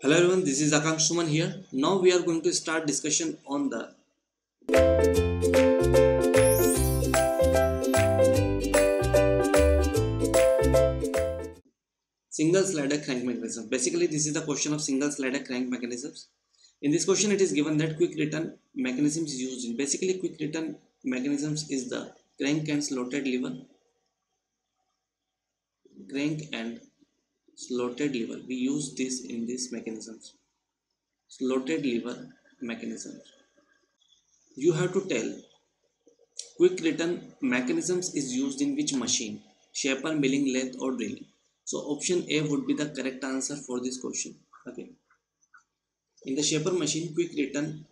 Hello everyone, this is Akansh Suman here. Now we are going to start discussion on the single slider crank mechanism. Basically, this is the question of single slider crank mechanisms. In this question, it is given that quick return mechanisms is used in. Basically, quick return mechanisms is the crank and slotted lever, crank and slotted lever. We use this in these mechanisms. Slotted lever mechanism. You have to tell quick return mechanisms is used in which machine, shaper, milling, lathe, or drilling. So option A would be the correct answer for this question. Okay. In the shaper machine, quick return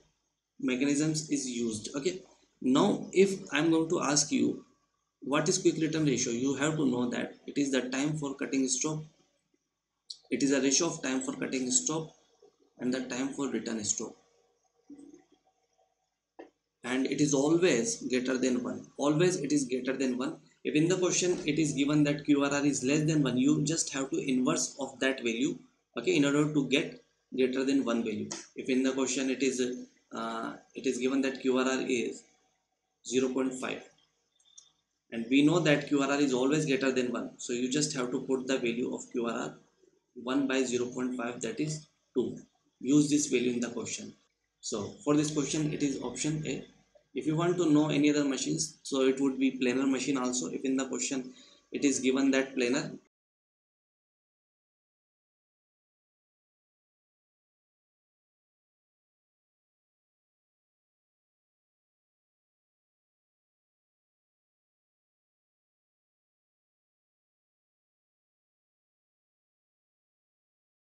mechanisms is used. Okay. Now, if I'm going to ask you what is quick return ratio, you have to know that it is the time for cutting stop. It is a ratio of time for cutting stop and the time for return stop. And it is always greater than 1. Always it is greater than 1 if in the question it is given that QRR is less than 1 you just have to inverse of that value okay in order to get greater than 1 value if in the question it is uh, it is given that QRR is 0.5 and we know that QRR is always greater than 1 so you just have to put the value of QRR 1 by 0.5 that is 2 use this value in the question. So for this question it is option A. If you want to know any other machines so it would be planer machine also. If in the question it is given that planer